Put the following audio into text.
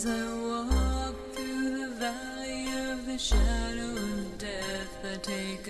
As I walk through the valley of the shadow of death, I take